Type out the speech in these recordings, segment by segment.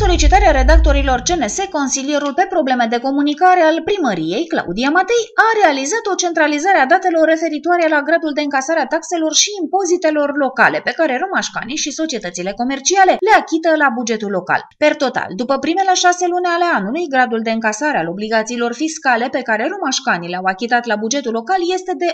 La solicitarea redactorilor CNS, consilierul pe probleme de comunicare al primăriei, Claudia Matei, a realizat o centralizare a datelor referitoare la gradul de încasare a taxelor și impozitelor locale, pe care romașcanii și societățile comerciale le achită la bugetul local. Per total, după primele șase luni ale anului, gradul de încasare al obligațiilor fiscale pe care romașcanii le-au achitat la bugetul local este de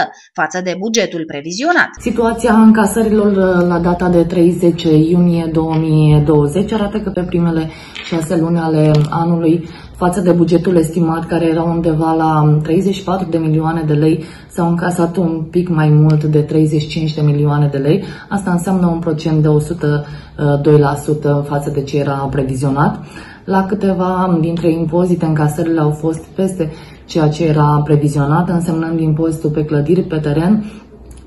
102% față de bugetul previzionat. Situația încasărilor la data de 30 iunie 2000 2020 arată că pe primele șase luni ale anului, față de bugetul estimat, care era undeva la 34 de milioane de lei, s-au încasat un pic mai mult de 35 de milioane de lei. Asta înseamnă un procent de 102% față de ce era previzionat. La câteva dintre impozite, încasările au fost peste ceea ce era previzionat, însemnând impozitul pe clădiri, pe teren,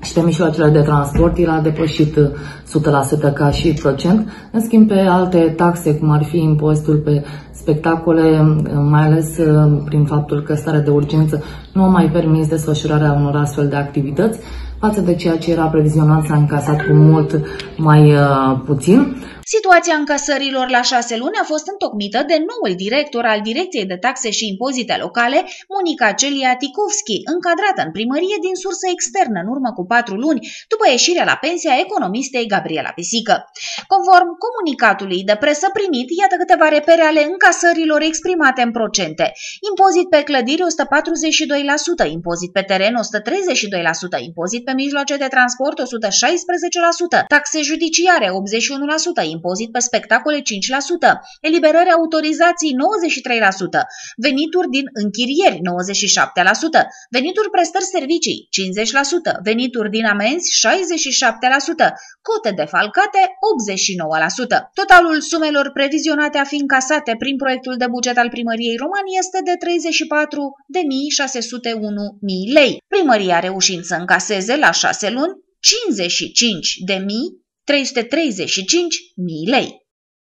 și pe mijloacele de transport el a depășit 100% ca și procent. În schimb, pe alte taxe, cum ar fi impozitul pe spectacole, mai ales uh, prin faptul că starea de urgență nu a mai permis desfășurarea unor astfel de activități, față de ceea ce era previzionat s-a încasat cu mult mai uh, puțin. Situația încasărilor la șase luni a fost întocmită de noul director al Direcției de Taxe și Impozite Locale, Monica Celia Tikovski, încadrată în primărie din sursă externă în urmă cu patru luni, după ieșirea la pensia economistei Gabriela Pisică. Conform comunicatului de presă primit, iată câteva repere ale încasărilor exprimate în procente. Impozit pe clădiri 142%, impozit pe teren 132%, impozit pe mijloace de transport 116%, taxe judiciare 81%, impozit pe spectacole 5%, eliberări autorizații 93%, venituri din închirieri 97%, venituri prestări servicii 50%, venituri din amenzi 67%, cote defalcate 89%. Totalul sumelor previzionate a fi încasate prin proiectul de buget al primăriei romani este de 34.601.000 lei. Primăria reușind să încaseze la 6 luni 55 de mii 335 mii lei.